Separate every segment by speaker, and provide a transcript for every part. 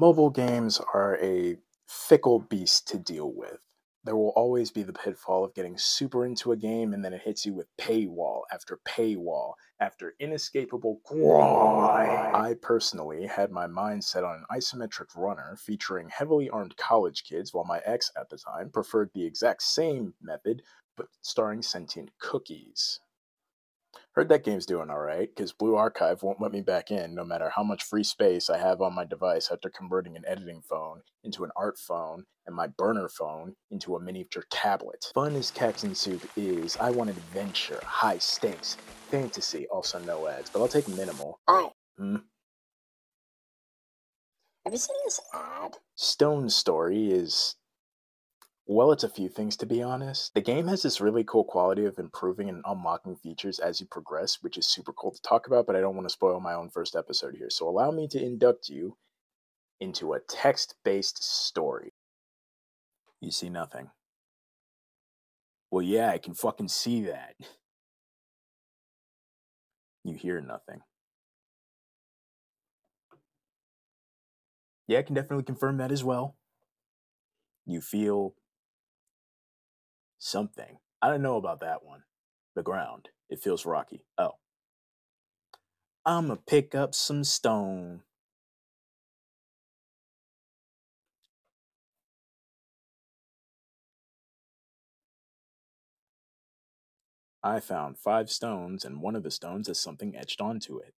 Speaker 1: Mobile games are a fickle beast to deal with. There will always be the pitfall of getting super into a game and then it hits you with paywall after paywall after inescapable grind. I personally had my mind set on an isometric runner featuring heavily armed college kids, while my ex at the time preferred the exact same method but starring sentient cookies. Heard that game's doing alright, because Blue Archive won't let me back in no matter how much free space I have on my device after converting an editing phone into an art phone and my burner phone into a miniature tablet. Fun as Caxton Soup is, I want adventure, high stakes, fantasy, also no ads, but I'll take minimal.
Speaker 2: Oh,
Speaker 1: Hmm?
Speaker 2: have you seen this ad?
Speaker 1: Stone story is well, it's a few things to be honest. The game has this really cool quality of improving and unlocking features as you progress, which is super cool to talk about, but I don't want to spoil my own first episode here. So allow me to induct you into a text based story. You see nothing. Well, yeah, I can fucking see that. You hear nothing. Yeah, I can definitely confirm that as well. You feel something. I don't know about that one. The ground. It feels rocky. Oh. I'ma pick up some stone. I found five stones, and one of the stones has something etched onto it.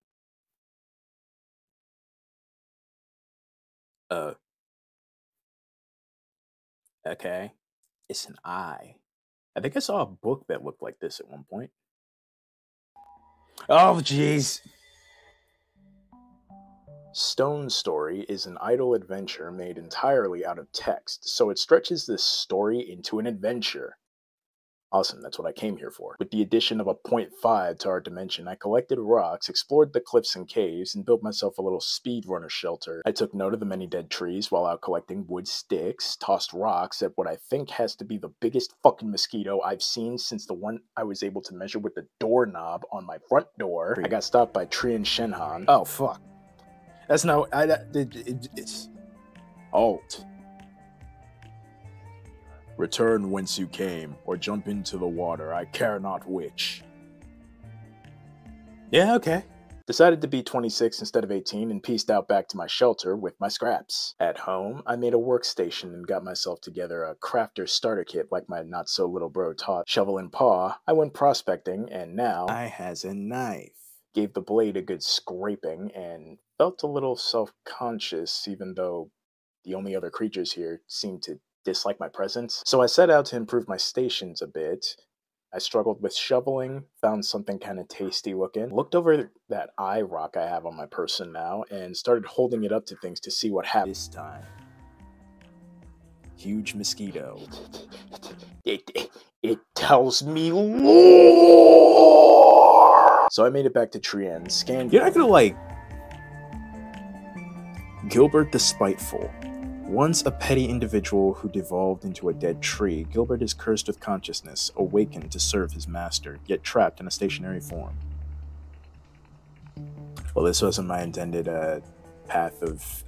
Speaker 1: Uh. Okay. It's an eye. I think I saw a book that looked like this at one point. Oh, jeez. Stone Story is an idle adventure made entirely out of text, so it stretches this story into an adventure. Awesome, that's what I came here for. With the addition of a 0.5 to our dimension, I collected rocks, explored the cliffs and caves, and built myself a little speedrunner shelter. I took note of the many dead trees while out collecting wood sticks, tossed rocks at what I think has to be the biggest fucking mosquito I've seen since the one I was able to measure with the doorknob on my front door. I got stopped by Trian Shenhan. Oh, fuck. That's not. I, it, it, it's. Oh, Alt. Return whence you came, or jump into the water, I care not which. Yeah, okay. Decided to be 26 instead of 18 and pieced out back to my shelter with my scraps. At home, I made a workstation and got myself together a crafter starter kit like my not so little bro taught. Shovel and paw, I went prospecting and now I has a knife. Gave the blade a good scraping and felt a little self conscious even though the only other creatures here seemed to dislike my presence. So I set out to improve my stations a bit. I struggled with shoveling, found something kind of tasty looking, looked over that eye rock I have on my person now, and started holding it up to things to see what happened. This time, huge mosquito. It, it, it tells me lore! So I made it back to Trien, scanned. You're not gonna like. Gilbert the Spiteful. Once a petty individual who devolved into a dead tree, Gilbert is cursed with consciousness, awakened to serve his master, yet trapped in a stationary form. Well, this wasn't my intended uh, path of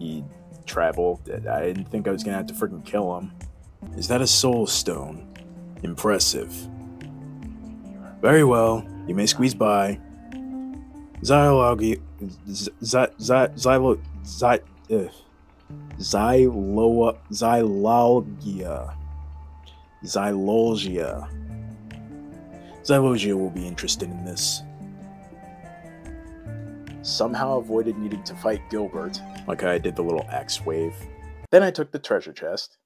Speaker 1: e- travel. I didn't think I was gonna have to freaking kill him. Is that a soul stone? Impressive. Very well, you may squeeze by. Xylogi. Xy. Xy. Xylo. Xy. Ugh. Xyloa, Xylalgia. Xylogia. Xylogia will be interested in this. Somehow avoided needing to fight Gilbert, like I did the little X wave. Then I took the treasure chest,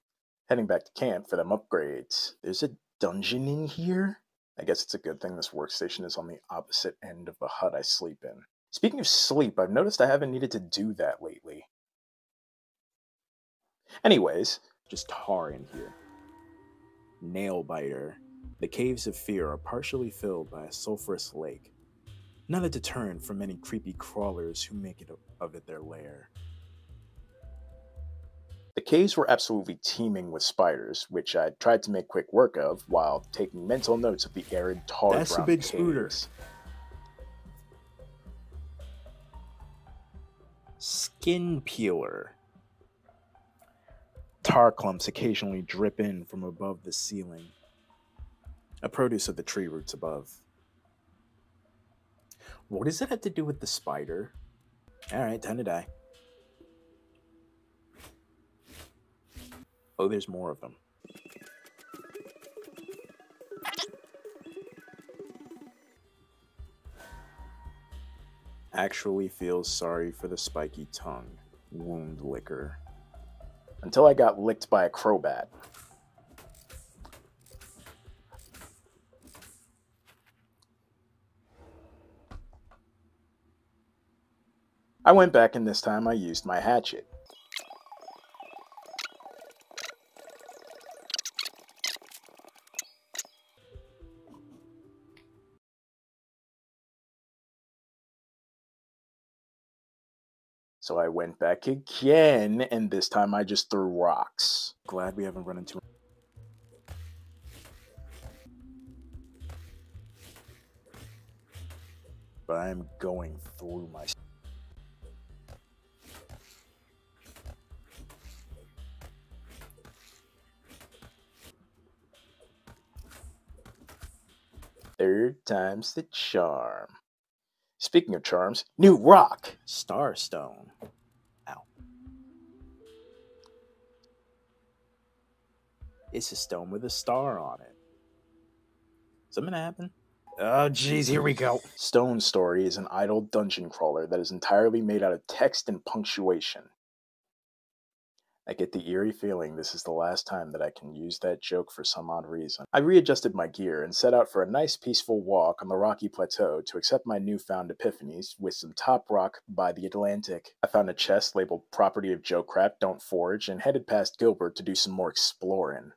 Speaker 1: heading back to camp for them upgrades. There's a dungeon in here? I guess it's a good thing this workstation is on the opposite end of the hut I sleep in. Speaking of sleep, I've noticed I haven't needed to do that lately. Anyways, just tar in here. Nail biter. The caves of fear are partially filled by a sulfurous lake. Not a deterrent for many creepy crawlers who make it of it their lair. The caves were absolutely teeming with spiders, which I tried to make quick work of while taking mental notes of the arid tar
Speaker 3: That's a big
Speaker 1: caves.
Speaker 3: spooter.
Speaker 1: skin peeler. Tar clumps occasionally drip in from above the ceiling, a produce of the tree roots above. What does it have to do with the spider? Alright, time to die. Oh, there's more of them. Actually feels sorry for the spiky tongue. Wound licker. Until I got licked by a crowbat. I went back and this time I used my hatchet. So I went back again, and this time I just threw rocks. Glad we haven't run into. But I'm going through my. Third time's the charm. Speaking of charms, new rock, Starstone. Ow. It's a stone with a star on it. Something happen? Oh, jeez, here we go. Stone Story is an idle dungeon crawler that is entirely made out of text and punctuation. I get the eerie feeling this is the last time that I can use that joke for some odd reason. I readjusted my gear and set out for a nice peaceful walk on the rocky plateau to accept my newfound epiphanies with some top rock by the Atlantic. I found a chest labeled Property of Joe Crap, Don't Forage, and headed past Gilbert to do some more exploring.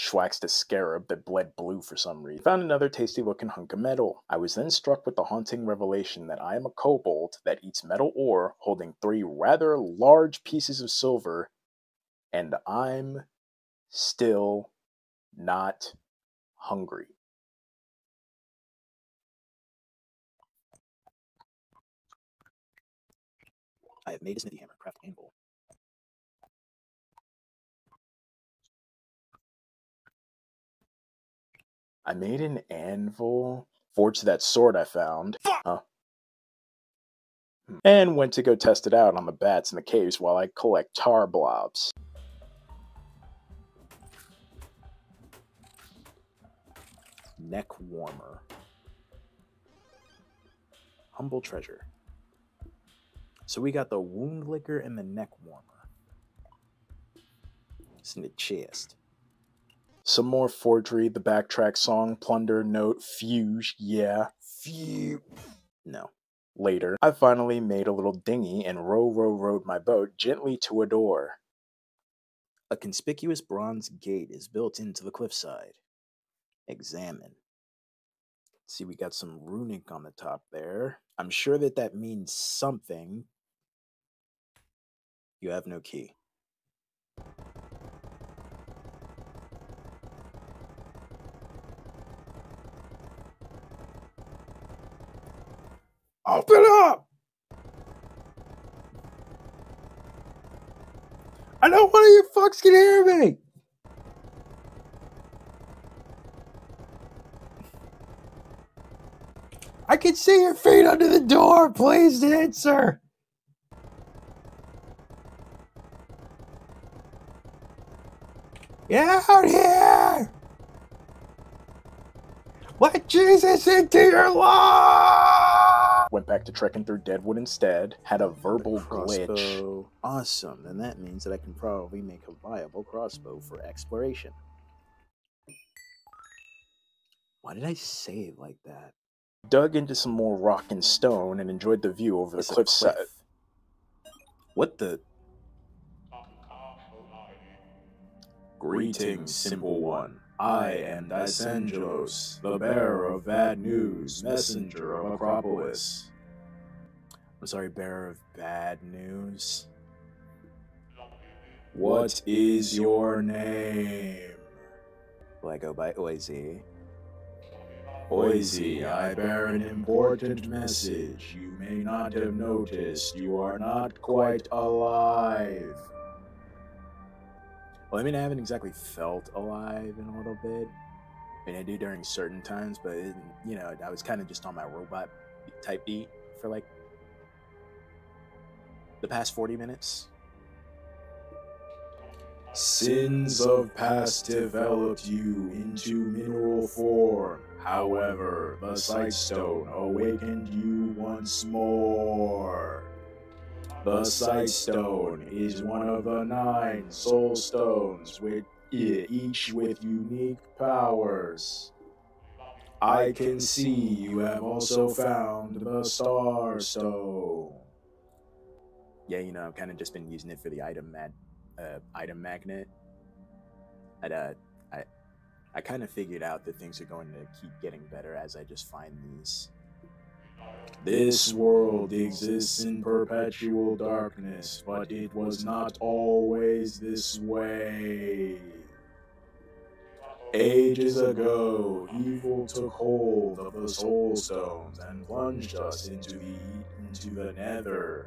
Speaker 1: Schwaxed a scarab that bled blue for some reason. Found another tasty looking hunk of metal. I was then struck with the haunting revelation that I am a kobold that eats metal ore holding three rather large pieces of silver, and I'm still not hungry. I have made a smithy hammer, craft anvil. I made an anvil, forged that sword I found, and went to go test it out on the bats in the caves while I collect tar blobs. Neck warmer. Humble treasure. So we got the wound liquor and the neck warmer. It's in the chest. Some more forgery, the backtrack song, plunder, note, fuse, yeah. No. Later, I finally made a little dinghy and row row rowed my boat gently to a door. A conspicuous bronze gate is built into the cliffside. Examine. See, we got some runic on the top there. I'm sure that that means something. You have no key. Open up! I know one of you fucks can hear me! I can see your feet under the door. Please answer. Get out here! Let Jesus into your life! Went back to trekking through Deadwood instead. Had a verbal
Speaker 3: Crossbow.
Speaker 1: glitch.
Speaker 3: Awesome. Then that means that I can probably make a viable crossbow for exploration. Why did I say it like that?
Speaker 1: Dug into some more rock and stone and enjoyed the view over
Speaker 3: It's
Speaker 1: the
Speaker 3: a
Speaker 1: cliffside.
Speaker 3: cliff. What the?
Speaker 1: Greetings, simple one. I am Dysangelos, the bearer of bad news, messenger of Acropolis. I'm sorry, bearer of bad news. What is your name?
Speaker 3: Will I go by Oizy?
Speaker 1: Oisey, I bear an important message. You may not have noticed you are not quite alive.
Speaker 3: Well, I mean, I haven't exactly felt alive in a little bit. I mean, I do during certain times, but it, you know, I was kind of just on my robot type beat for like the past 40 minutes.
Speaker 1: Sins of past developed you into mineral form. However, the Sightstone awakened you once more. The Sight Stone is one of the nine Soul Stones, with each with unique powers. I can see you have also found the Star Stone.
Speaker 3: Yeah, you know, I've kind of just been using it for the item mat, uh, item magnet. Uh, I, I kind of figured out that things are going to keep getting better as I just find these.
Speaker 1: This world exists in perpetual darkness, but it was not always this way. Ages ago, evil took hold of the soul stones and plunged us into the into the nether.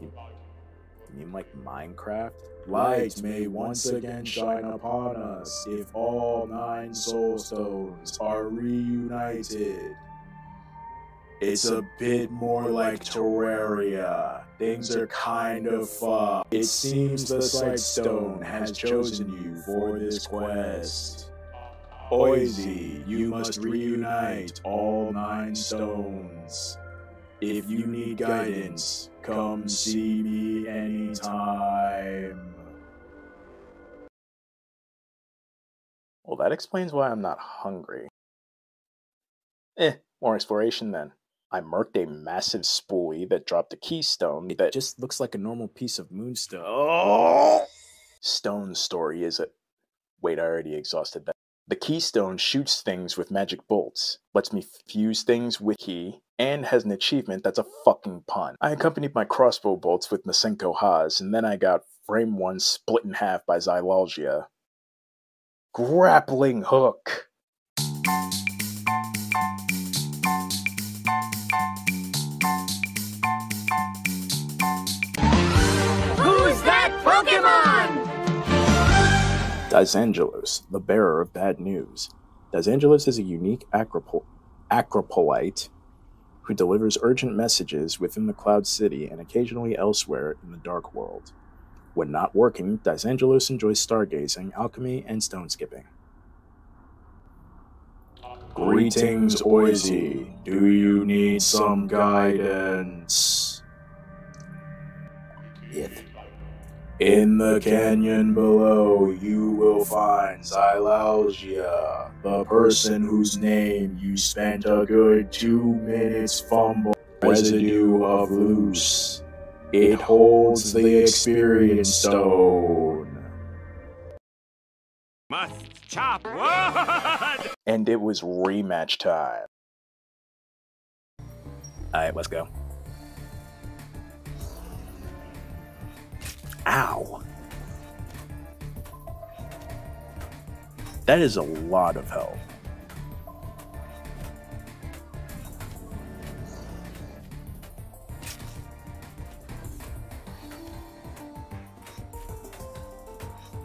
Speaker 3: You mean like Minecraft?
Speaker 1: Light may once again shine upon us if all nine soul stones are reunited. It's a bit more like Terraria. Things are kind of fun. It seems the Sightstone has chosen you for this quest. Oisey, you must reunite all nine stones. If you need guidance, come see me anytime.
Speaker 3: Well, that explains why I'm not hungry. Eh, more exploration then. I marked a massive spoolie that dropped a keystone that just looks like a normal piece of moonstone. Oh! Stone story is it? Wait, I already exhausted that. The keystone shoots things with magic bolts, lets me fuse things with key, and has an achievement that's a fucking pun. I accompanied my crossbow bolts with Masenko Haas, and then I got frame 1 split in half by Xylalgia. Grappling hook! Dysangelos, the bearer of bad news. Dysangelos is a unique acropol- acropolite who delivers urgent messages within the Cloud City and occasionally elsewhere in the Dark World. When not working, Dysangelos enjoys stargazing, alchemy, and stone skipping.
Speaker 1: Greetings, Oisey. Do you need some guidance?
Speaker 3: Ith.
Speaker 1: In the canyon below, you will find Xylalgia, the person whose name you spent a good two minutes fumbling. residue of loose. It holds the experience stone.
Speaker 4: Must chop wood!
Speaker 3: And it was rematch time. Alright, let's go. Ow. That is a lot of health.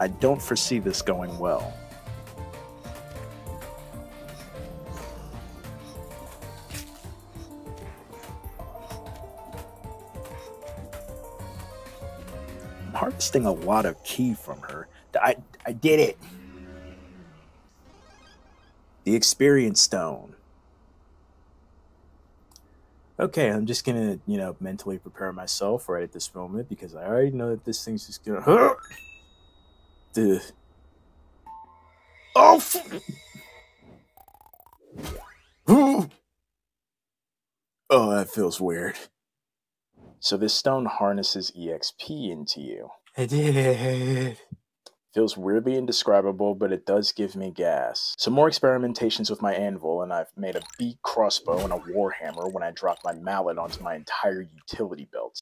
Speaker 3: I don't foresee this going well. A lot of key from her. I, I did it. The experience stone. Okay, I'm just gonna, you know, mentally prepare myself right at this moment because I already know that this thing's just gonna. Duh. Oh! oh, that feels weird. So this stone harnesses EXP into you. I did it. Feels weirdly indescribable, but it does give me gas. Some more experimentations with my anvil, and I've made a beat crossbow and a warhammer when I dropped my mallet onto my entire utility belt.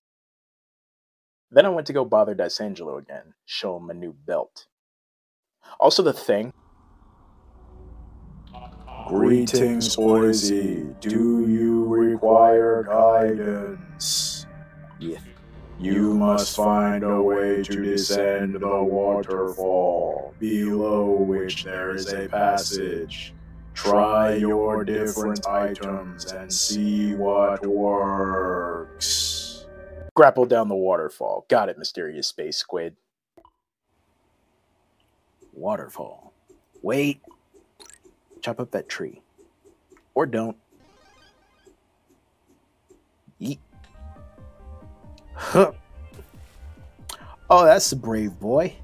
Speaker 3: Then I went to go bother Dysangelo again, show him my new belt. Also, the thing.
Speaker 5: Greetings, Oisey. Do you require guidance?
Speaker 3: Yeah.
Speaker 5: You must find a way to descend the waterfall, below which there is a passage. Try your different items and see what works.
Speaker 1: Grapple down the waterfall. Got it, mysterious space squid.
Speaker 3: Waterfall. Wait. Chop up that tree. Or don't. Yeet. Huh. Oh, that's a brave boy.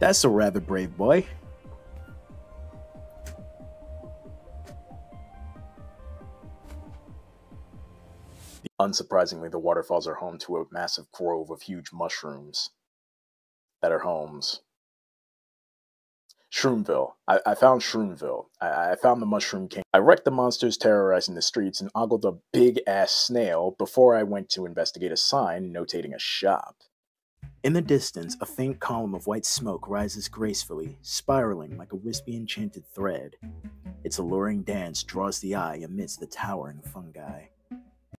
Speaker 3: That's a rather brave boy.
Speaker 1: Unsurprisingly, the waterfalls are home to a massive grove of huge mushrooms that are homes. Shroomville. I, I found Shroomville. I, I found the Mushroom King. I wrecked the monsters terrorizing the streets and ogled a big ass snail before I went to investigate a sign notating a shop.
Speaker 3: In the distance, a faint column of white smoke rises gracefully, spiraling like a wispy enchanted thread. Its alluring dance draws the eye amidst the towering fungi.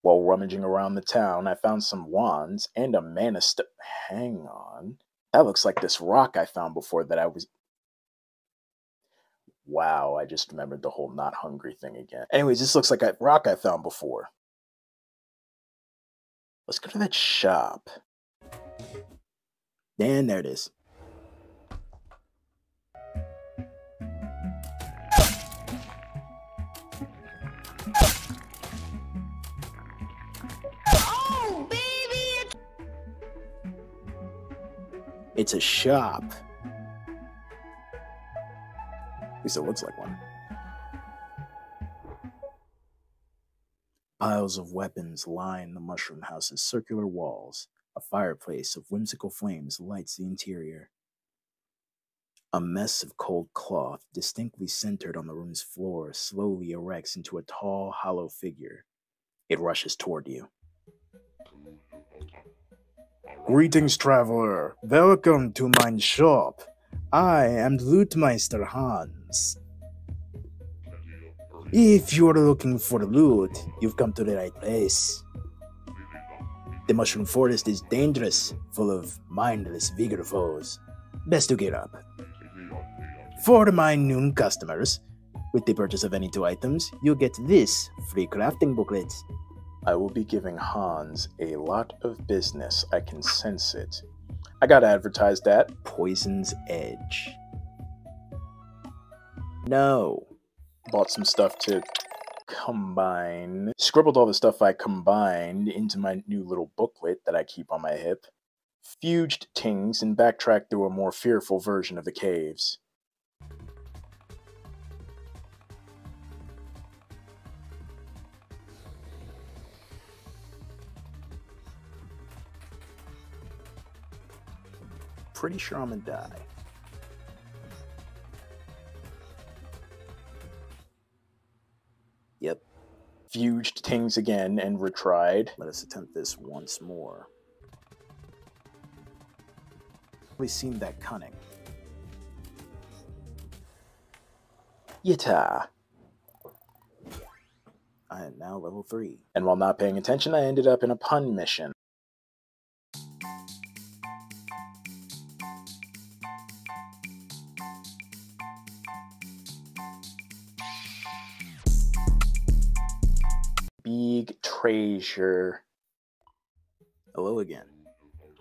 Speaker 1: While rummaging around the town, I found some wands and a mana st- Hang on. That looks like this rock I found before that I was. Wow, I just remembered the whole not hungry thing again. Anyways, this looks like a rock I found before. Let's go to that shop.
Speaker 3: And there it is.
Speaker 2: Oh, baby!
Speaker 3: It's a shop. Least it looks like one. Piles of weapons line the mushroom house's circular walls. A fireplace of whimsical flames lights the interior. A mess of cold cloth, distinctly centered on the room's floor, slowly erects into a tall, hollow figure. It rushes toward you. Greetings, traveler. Welcome to my shop. I am Lootmeister Hans. If you're looking for loot, you've come to the right place. The Mushroom Forest is dangerous, full of mindless vigor foes. Best to get up. For my new customers, with the purchase of any two items, you'll get this free crafting booklet.
Speaker 1: I will be giving Hans a lot of business. I can sense it. I got advertised at.
Speaker 3: Poison's Edge. No.
Speaker 1: Bought some stuff to combine. Scribbled all the stuff I combined into my new little booklet that I keep on my hip. Fuged Tings and backtracked through a more fearful version of the caves.
Speaker 3: Pretty sure I'm gonna die. Yep.
Speaker 1: Fuged things again and retried.
Speaker 3: Let us attempt this once more. We seem that cunning.
Speaker 1: Yita.
Speaker 3: I am now level 3.
Speaker 1: And while not paying attention, I ended up in a pun mission. Treasure.
Speaker 3: Hello again.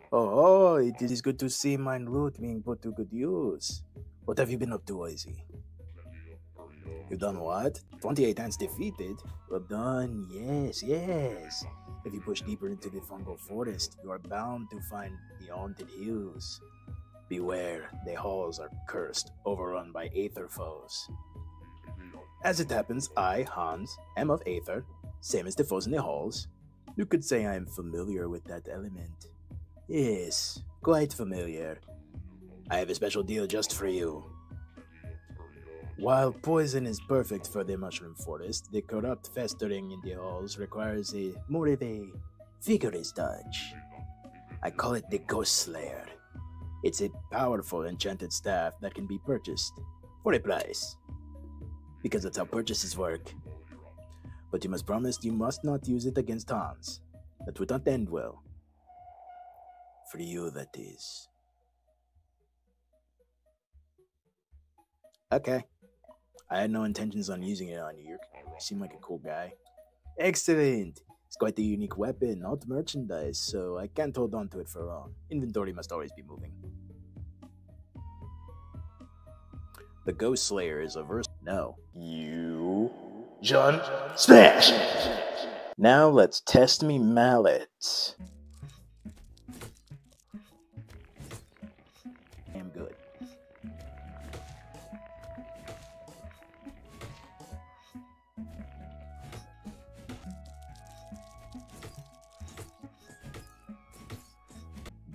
Speaker 3: Oh, oh, it is good to see my loot being put to good use. What have you been up to, Izzy? You done what? 28 ants defeated? Well done, yes, yes. If you push deeper into the fungal forest, you are bound to find the haunted hills. Beware, the halls are cursed, overrun by aether foes. As it happens, I, Hans, am of aether, same as the foes in the halls. You could say I am familiar with that element. Yes, quite familiar. I have a special deal just for you. While poison is perfect for the mushroom forest, the corrupt festering in the halls requires a more of a vigorous touch. I call it the Ghost Slayer. It's a powerful enchanted staff that can be purchased. for a price. Because that's how purchases work. But you must promise you must not use it against Hans. That would not end well. For you, that is. Okay. I had no intentions on using it on you. You seem like a cool guy. Excellent. It's quite a unique weapon, not merchandise, so I can't hold on to it for long. Inventory must always be moving. The Ghost Slayer is a verse. No.
Speaker 1: You. John. Smash! Now let's test me mallet.
Speaker 3: I'm good.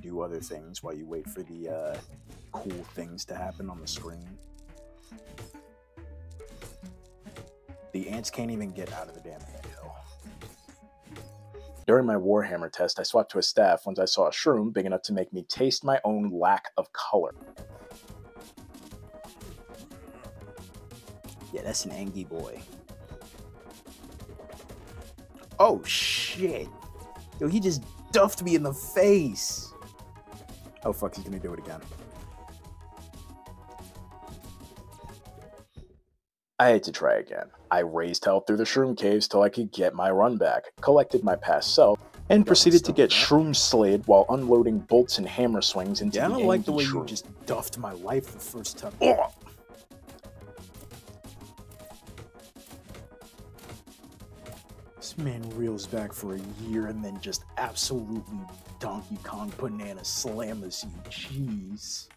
Speaker 3: Do other things while you wait for the uh, cool things to happen on the screen. Ants can't even get out of the damn hill.
Speaker 1: During my Warhammer test, I swapped to a staff once I saw a shroom big enough to make me taste my own lack of color.
Speaker 3: Yeah, that's an angry boy. Oh shit! Yo, he just duffed me in the face. Oh fuck, he's gonna do it again.
Speaker 1: I had to try again. I raised hell through the shroom caves till I could get my run back, collected my past self, and proceeded to get shroom slayed while unloading bolts and hammer swings into
Speaker 3: Yeah, I don't like the way you just duffed my life the first time.
Speaker 1: Ugh.
Speaker 3: This man reels back for a year and then just absolutely Donkey Kong banana slammers you. Jeez.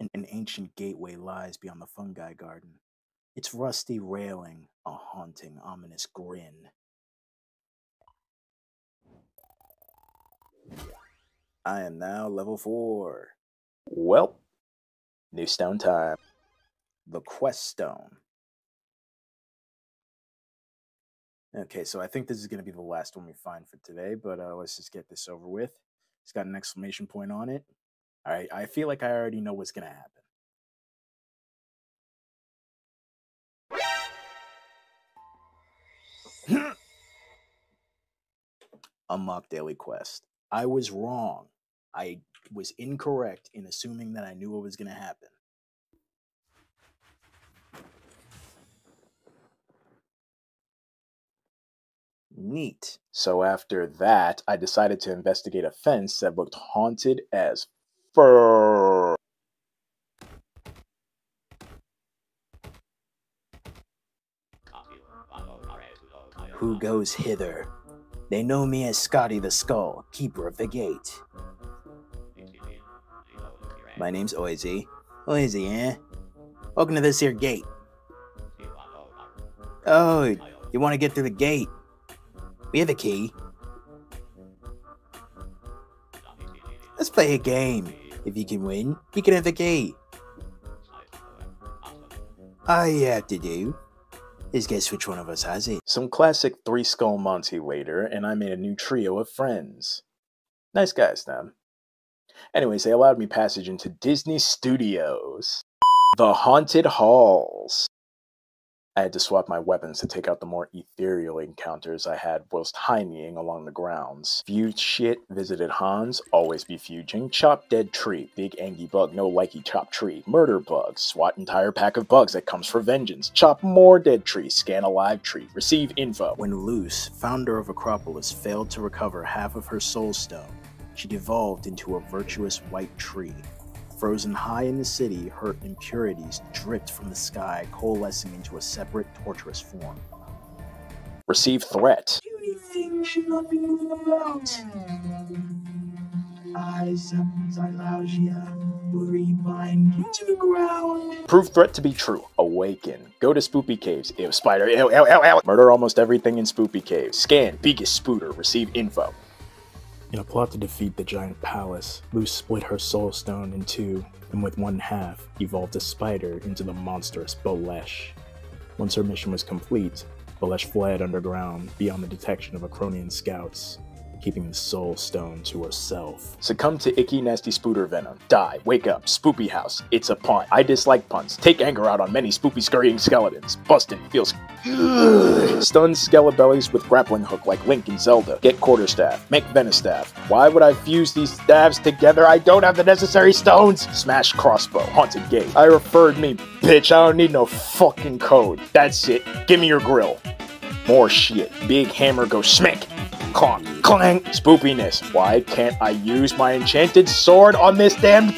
Speaker 3: An, an ancient gateway lies beyond the fungi garden. Its rusty railing, a haunting, ominous grin. I am now level four.
Speaker 1: Well, new stone time.
Speaker 3: the quest stone. Okay, so I think this is going to be the last one we find for today, but uh, let's just get this over with. It's got an exclamation point on it. All right, I feel like I already know what's going to happen. Unlock daily quest. I was wrong. I was incorrect in assuming that I knew what was going to happen. Neat.
Speaker 1: So after that, I decided to investigate a fence that looked haunted as fur.
Speaker 3: Who goes hither? They know me as Scotty the Skull, keeper of the gate. My name's Oisy. Oisy, eh? Welcome to this here gate. Oh, you want to get through the gate? We have a key. Let's play a game. If you can win, you can have the key. All you have to do is guess which one of us has it.
Speaker 1: Some classic Three Skull Monty later, and I made a new trio of friends. Nice guys, them. Anyways, they allowed me passage into Disney Studios. The Haunted Halls. I had to swap my weapons to take out the more ethereal encounters I had whilst hineying along the grounds. Viewed shit, visited Hans, always be fuging, chop dead tree, big angry bug, no likey chop tree, murder bug, swat entire pack of bugs that comes for vengeance, chop more dead tree, scan a live tree, receive info.
Speaker 3: When Luce, founder of Acropolis, failed to recover half of her soul stone, she devolved into a virtuous white tree. Frozen high in the city, her impurities dripped from the sky, coalescing into a separate, torturous form.
Speaker 1: Receive threat.
Speaker 6: Anything should not be moving about. I summons Ilaugia, will rebind you to the ground.
Speaker 1: Prove threat to be true. Awaken. Go to Spoopy Caves. Ew, spider. Ew, ew, ew, ew. Murder almost everything in Spoopy Caves. Scan. Biggest spooter. Receive info.
Speaker 7: In a plot to defeat the giant palace, Luce split her soul stone in two, and with one half, evolved a spider into the monstrous Bolesh. Once her mission was complete, Bolesh fled underground beyond the detection of Acronian scouts. keeping the soul stone to herself.
Speaker 1: Succumb to icky, nasty spooter venom. Die. Wake up. Spoopy house. It's a pun. I dislike puns. Take anger out on many spoopy scurrying skeletons. Bustin' feels. Stun skelebellies with grappling hook like Link and Zelda. Get quarterstaff. Make Venistaff. Why would I fuse these staves together? I don't have the necessary stones. Smash crossbow. Haunted gate. I referred me, bitch. I don't need no fucking code. That's it. Give me your grill. More shit. Big hammer goes smack. Clonk. Clang. Spoopiness. Why can't I use my enchanted sword on this damn.